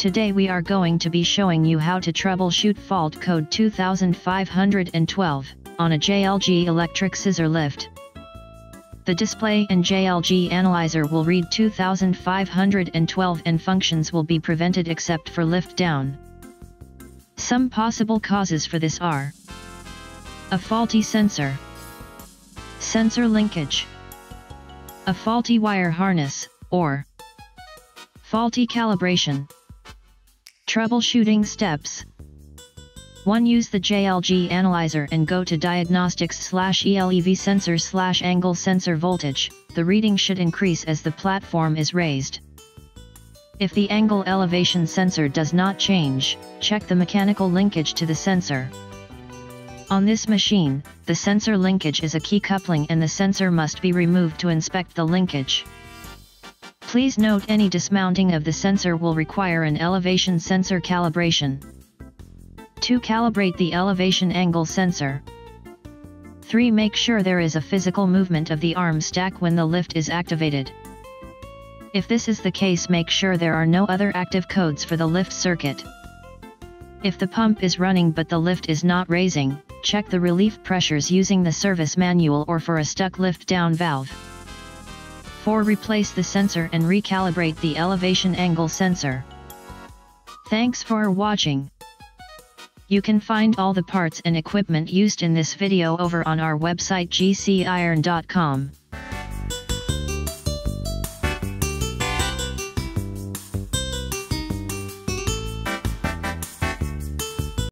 Today we are going to be showing you how to troubleshoot fault code 2512 on a JLG electric scissor lift. The display and JLG analyzer will read 2512 and functions will be prevented except for lift down. Some possible causes for this are a faulty sensor, sensor linkage, a faulty wire harness, or faulty calibration. Troubleshooting steps 1. Use the JLG analyzer and go to diagnostics slash ELEV sensor slash angle sensor voltage, the reading should increase as the platform is raised. If the angle elevation sensor does not change, check the mechanical linkage to the sensor. On this machine, the sensor linkage is a key coupling and the sensor must be removed to inspect the linkage. Please note any dismounting of the sensor will require an elevation sensor calibration. 2. Calibrate the elevation angle sensor. 3. Make sure there is a physical movement of the arm stack when the lift is activated. If this is the case make sure there are no other active codes for the lift circuit. If the pump is running but the lift is not raising, check the relief pressures using the service manual or for a stuck lift down valve. 4. Replace the sensor and recalibrate the elevation angle sensor. Thanks for watching. You can find all the parts and equipment used in this video over on our website gciron.com.